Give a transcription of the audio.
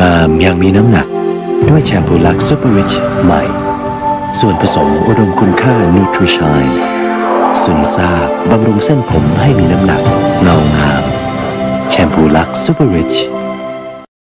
งางามอย่างมีน้ำหนัก ด้วยแชมพูลักซูเปอร์ริชใหม่ ส่วนผสมอุดมคุณค่านูทริชายซึมซาบบำรุงเส้นผมให้มีน้ำหนักเงางาม แชมพูลักซูเปอร์ริช